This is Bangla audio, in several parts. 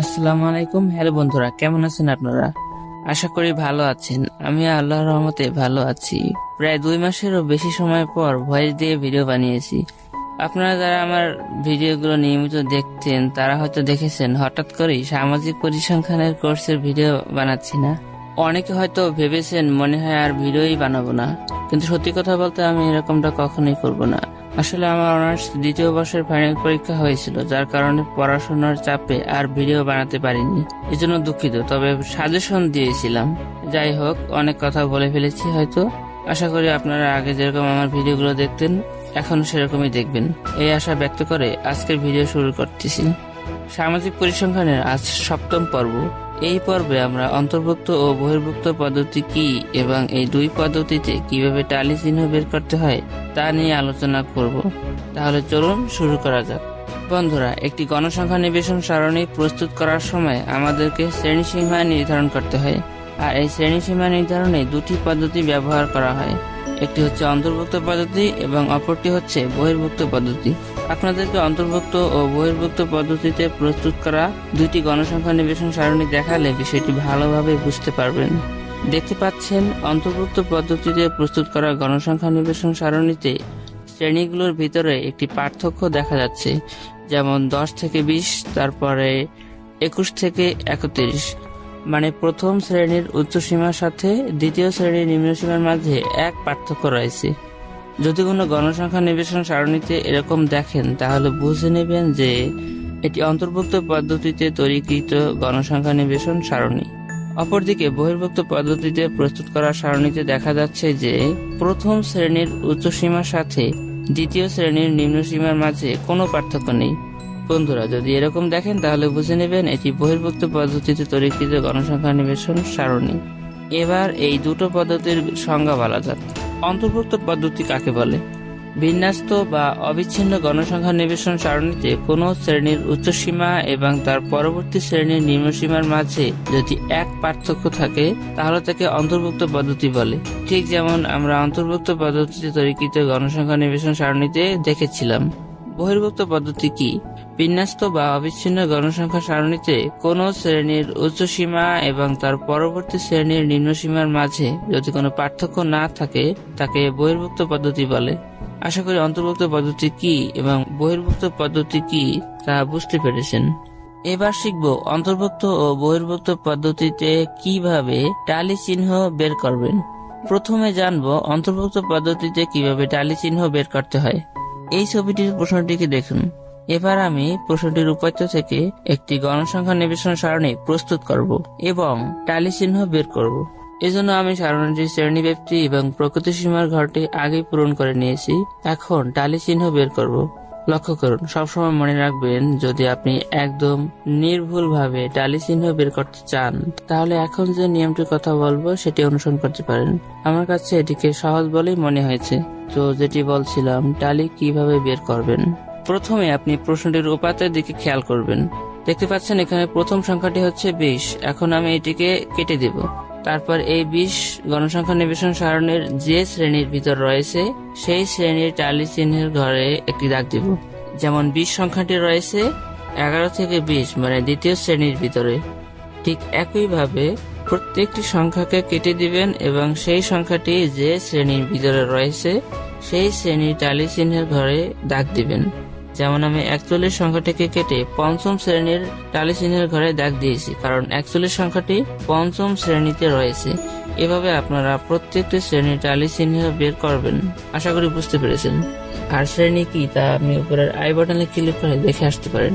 আসসালামু আলাইকুম। হ্যালো বন্ধুরা, কেমন আছেন আপনারা? আশা করি ভালো আছেন। আমি আল্লাহর রহমতে ভালো আছি। প্রায় দুই মাসেরও বেশি সময় পর ভয়েস দিয়ে ভিডিও বানিয়েছি। আপনারা যারা আমার ভিডিওগুলো নিয়মিত দেখতেন, তারা হয়তো দেখেছেন, হঠাৎ করেই সামাজিক পরিসংখ্যানের কোর্সের ভিডিও বানাচ্ছি না। অনেকে হয়তো ভেবেছেন, মনে হয় আর ভিডিওই বানাবো না। কিন্তু সত্যি কথা বলতে আমি এরকমটা কখনোই করব না। আসলে আমার অনার্স দ্বিতীয় বর্ষের ফাইনাল পরীক্ষা হয়েছিল, যার কারণে পড়াশোনার চাপে আর ভিডিও বানাতে পারিনি। এজন্য দুঃখিত, তবে সাজেশন দিয়েছিলাম। যাই হোক, অনেক কথা বলে ফেলেছি হয়তো। আশা করি আপনারা আগে যেরকম আমার ভিডিওগুলো দেখতেন, এখন সেরকমই দেখবেন। এই আশা ব্যক্ত করে আজকের ভিডিও শুরু করতেছি। সামাজিক পরিসংখ্যানের আজ সপ্তম পর্ব। এই পর্বে আমরা অন্তর্ভুক্ত ও বহির্ভুক্ত পদ্ধতি কি এবং এই দুই পদ্ধতিতে কীভাবে টালি চিহ্ন বের করতে হয় তা নিয়ে আলোচনা করব। তাহলে চলুন শুরু করা যাক। বন্ধুরা, একটি গণসংখ্যা নিবেশন সারণী প্রস্তুত করার সময় আমাদেরকে শ্রেণীসীমা নির্ধারণ করতে হয়। আর এই শ্রেণীসীমা নির্ধারণে দুটি পদ্ধতি ব্যবহার করা হয়। একটি হচ্ছে অন্তর্ভুক্ত পদ্ধতি এবং অপরটি হচ্ছে বহির্ভুক্ত পদ্ধতি। আপনাদেরকে অন্তর্ভুক্ত ও বহির্ভুক্ত পদ্ধতিতে প্রস্তুত করা দুইটি গণসংখ্যা নিবেশন সারণী দেখালে বিষয়টি ভালোভাবে বুঝতে পারবেন। দেখতে পাচ্ছেন, অন্তর্ভুক্ত পদ্ধতিতে প্রস্তুত করা গণসংখ্যা নিবেশন সারণীতে শ্রেণীগুলোর ভিতরে একটি পার্থক্য দেখা যাচ্ছে, যেমন দশ থেকে বিশ, তারপরে একুশ থেকে একত্রিশ। মানে প্রথম শ্রেণির উচ্চসীমার সাথে দ্বিতীয় শ্রেণির নিম্নসীমার মাঝে এক পার্থক্য রয়েছে। যদি কোনো গণসংখ্যা নিবেশন সারণীতে এরকম দেখেন, তাহলে বুঝে নেবেন যে এটি অন্তর্ভুক্ত পদ্ধতিতে তৈরিকৃত গণসংখ্যা নিবেশন সারণী। অপরদিকে বহির্ভুক্ত পদ্ধতিতে প্রস্তুত করা সারণীতে দেখা যাচ্ছে যে প্রথম শ্রেণির উচ্চসীমার সাথে দ্বিতীয় শ্রেণির নিম্নসীমার মাঝে কোনো পার্থক্য নেই। বন্ধুরা, যদি এরকম দেখেন, তাহলে বুঝে নেবেন এটি বহির্ভুক্ত পদ্ধতিতে তৈরিকৃত গণসংখ্যা নিবেশন সারণী। এবার এই দুটো পদ্ধতির সংজ্ঞা বলা যাক। অন্তর্ভুক্ত পদ্ধতি কাকে বলে? বিন্যস্ত বা অবিচ্ছিন্ন গণসংখ্যা নিবেশন সারণীতে কোনো শ্রেণির উচ্চসীমা এবং তার পরবর্তী শ্রেণির নিম্নসীমার মাঝে যদি এক পার্থক্য থাকে, তাহলে তাকে অন্তর্ভুক্ত পদ্ধতি বলে। ঠিক যেমন আমরা অন্তর্ভুক্ত পদ্ধতিতে তৈরিকৃত গণসংখ্যা নিবেশন সারণীতে দেখেছিলাম। বহির্ভুক্ত পদ্ধতি কি? বিন্যস্ত বা অবিচ্ছিন্ন গণসংখ্যা সারণীতে কোন শ্রেণির উচ্চসীমা এবং তার পরবর্তী শ্রেণির নিম্নসীমার মাঝে যদি কোনো পার্থক্য না থাকে, তাকে বহির্ভুক্ত পদ্ধতি বলে। আশা করি অন্তর্ভুক্ত পদ্ধতি কি এবং বহির্ভুক্ত পদ্ধতি কি তা বুঝতে পেরেছেন। এবার শিখব অন্তর্ভুক্ত ও বহির্ভুক্ত পদ্ধতিতে কীভাবে টালি চিহ্ন বের করবেন। প্রথমে জানব অন্তর্ভুক্ত পদ্ধতিতে কীভাবে টালি চিহ্ন বের করতে হয়। এই ছবিটির প্রশ্নটিকে দেখুন। এবার আমি প্রশ্নটির উপাত্ত থেকে একটি গণসংখ্যা নিবেশন সারণী প্রস্তুত করব এবং টালি চিহ্ন বের করব। এজন্য আমি সারণীটির শ্রেণি ব্যক্তি এবং প্রকৃতি সীমার ঘরটি আগেই পূরণ করে নিয়েছি। এখন টালি চিহ্ন বের করব। লক্ষ্য করুন, সবসময় মনে রাখবেন, যদি আপনি একদম নির্ভুল ভাবে টালি চিহ্ন বের করতে চান, তাহলে এখন যে নিয়মটির কথা বলব, সেটি অনুসরণ করতে পারেন। আমার কাছে এটিকে সহজ বলেই মনে হয়েছে। তো যেটি বলছিলাম, টালি কীভাবে বের করবেন? প্রথমে আপনি প্রশ্নটির উপাত্তের দিকে খেয়াল করবেন। দেখতে পাচ্ছেন এখানে প্রথম সংখ্যাটি হচ্ছে বিশ। এখন আমি এটিকে কেটে দেব। তারপর এই বিশ গণসংখ্যা নিবেশন সারণের যে শ্রেণির ভিতর রয়েছে, সেই শ্রেণির টালি চিহ্নের ঘরে একটি দাগ দিব। যেমন বিশ সংখ্যাটি রয়েছে, এগারো থেকে বিশ মানে দ্বিতীয় শ্রেণির ভিতরে। ঠিক একইভাবে প্রত্যেকটি সংখ্যাকে কেটে দিবেন এবং সেই সংখ্যাটি যে শ্রেণির ভিতরে রয়েছে, সেই শ্রেণির টালি চিহ্নের ঘরে দাগ দিবেন। যেমন আমি একচল্লিশ সংখ্যাটিকে কেটে পঞ্চম শ্রেণির টালি চিহ্নের ঘরে দাগ দিয়েছি, কারণ একচল্লিশ সংখ্যাটি পঞ্চম শ্রেণীতে রয়েছে। এভাবে আপনারা প্রত্যেকটি শ্রেণির টালি চিহ্ন বের করবেন। আশা করি বুঝতে পেরেছেন। আর শ্রেণি কি তা আপনি উপরের আই বাটনে ক্লিক করে দেখে আসতে পারেন।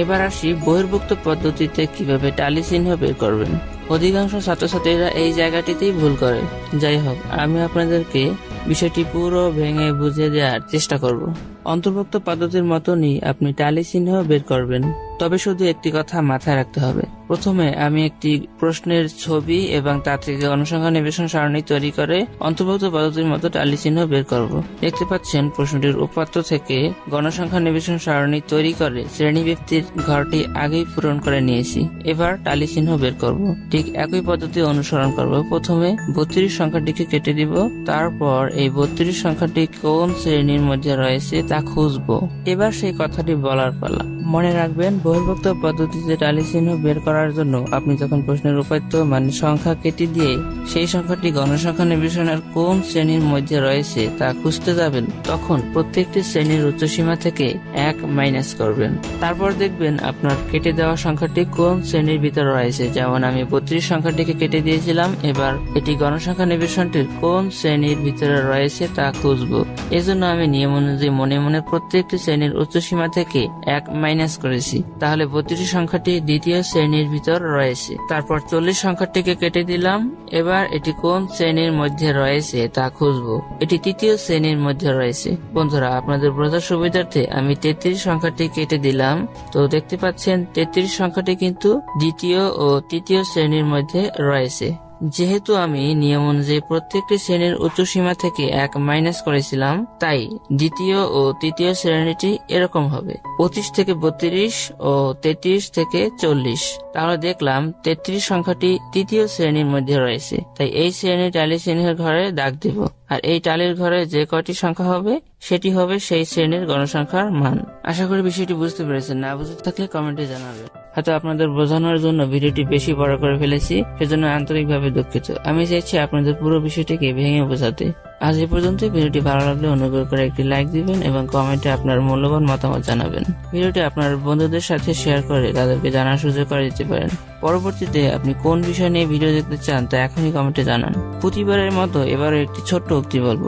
এবার আসি বহির্ভুক্ত পদ্ধতিতে কীভাবে টালি চিহ্ন বের করবেন। অধিকাংশ ছাত্রছাত্রীরা এই জায়গাটিতেই ভুল করে। যাই হোক, আমি আপনাদেরকে বিষয়টি পুরো ভেঙে বুঝে দেওয়ার চেষ্টা করব। অন্তর্ভুক্ত পদ্ধতির মতনই আপনি টালি চিহ্ন বের করবেন। তবে শুধু একটি কথা মাথায় রাখতে হবে। প্রথমে, আমি একটি প্রশ্নের ছবি এবং তা থেকে অনুসংখ্যান নিবেশন সারণী তৈরি করে অন্তর্ভুক্ত পদ্ধতির মতো টালি চিহ্ন বের করব। দেখতে পাচ্ছেন, প্রশ্নটির উপাত্ত থেকে গণসংখ্যা নিবেশন সারণী তৈরি করে শ্রেণি ব্যক্তির ঘরটি আগেই পূরণ করে নিয়েছি। এবার টালি চিহ্ন বের করব। ঠিক একই পদ্ধতি অনুসরণ করব। প্রথমে বত্রিশ সংখ্যাটিকে কেটে দিব। তারপর এই বত্রিশ সংখ্যাটি কোন শ্রেণির মধ্যে রয়েছে তা খুঁজবো। এবার সেই কথাটি বলার পালা। মনে রাখবেন বহির্ভুক্ত পদ্ধতিতে টালি চিহ্ন বের করার জন্য আপনি যখন প্রশ্নের উপাত্ত মানে সংখ্যা কেটে দিয়ে সেই সংখ্যাটি গণসংখ্যা নিবেশনের কোন শ্রেণির মধ্যে রয়েছে তা খুঁজতে যাবেন, তখন প্রত্যেকটি শ্রেণির উচ্চসীমা থেকে এক মাইনাস করবেন। তারপর দেখবেন আপনার কেটে দেওয়া সংখ্যাটি কোন শ্রেণির ভিতরে রয়েছে। যেমন আমি বত্রিশ সংখ্যাটিকে কেটে দিয়েছিলাম, এবার এটি গণসংখ্যা নিবেশনটির কোন শ্রেণির ভিতরে রয়েছে তা খুঁজবো। এজন্য আমি নিয়ম অনুযায়ী মনে মনে প্রত্যেকটি শ্রেণির উচ্চসীমা থেকে এক মাইনাস করেছি। তাহলে বত্রিশ সংখ্যাটি দ্বিতীয় শ্রেণির ভিতর রয়েছে। তারপর চল্লিশ সংখ্যাটিকে কেটে দিলাম। এবার এটি কোন শ্রেণির মধ্যে রয়েছে তা খুঁজব। এটি তৃতীয় শ্রেণির মধ্যে রয়েছে। বন্ধুরা, আপনাদের বোঝার সুবিধার্থে আমি তেত্রিশ সংখ্যাটি কেটে দিলাম। তো দেখতে পাচ্ছেন, তেত্রিশ সংখ্যাটি কিন্তু দ্বিতীয় ও তৃতীয় শ্রেণির মধ্যে রয়েছে। যেহেতু আমি নিয়ম অনুযায়ী প্রত্যেকটি শ্রেণির উচ্চ সীমা থেকে এক মাইনাস করেছিলাম, তাই দ্বিতীয় ও তৃতীয় শ্রেণীটি এরকম হবে। পঁচিশ থেকে বত্রিশ ও তেত্রিশ থেকে চল্লিশ। তাহলে দেখলাম তেত্রিশ সংখ্যাটি তৃতীয় শ্রেণির মধ্যে রয়েছে। তাই এই শ্রেণির টালি শ্রেণির ঘরে দাগ দিব। আর এই টালির ঘরে যে কয়টি সংখ্যা হবে, সেটি হবে সেই শ্রেণির গণসংখ্যার মান। আশা করি বিষয়টি বুঝতে পেরেছেন। না বুঝতে থাকলে কমেন্টে জানাবেন। হয়তো আপনাদের বোঝানোর জন্য ভিডিওটি বেশি বড় করে ফেলেছি, সেজন্য আন্তরিকভাবে দুঃখিত। আমি চাইছি আপনাদের পুরো বিষয়টিকে ভেঙে বোঝাতে। আজ এ পর্যন্ত ভিডিওটি ভালো লাগলে অনুগ্রহ করে একটি লাইক দিবেন এবং কমেন্টে আপনার মূল্যবান মতামত জানাবেন। ভিডিওটি আপনার বন্ধুদের সাথে শেয়ার করে তাদেরকে জানার সুযোগ করে দিতে পারেন। পরবর্তীতে আপনি কোন বিষয় নিয়ে ভিডিও দেখতে চান তা এখনই কমেন্টে জানান। প্রতিবারের মতো এবারও একটি ছোট্ট উক্তি বলব।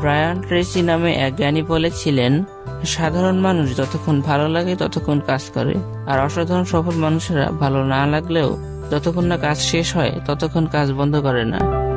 ব্রায়ান ট্রেসি নামে এক জ্ঞানী বলেছিলেন সাধারণ মানুষ যতক্ষণ ভালো লাগে ততক্ষণ কাজ করে, আর অসাধারণ সফল মানুষেরা ভালো না লাগলেও যতক্ষণ না কাজ শেষ হয় ততক্ষণ কাজ বন্ধ করে না।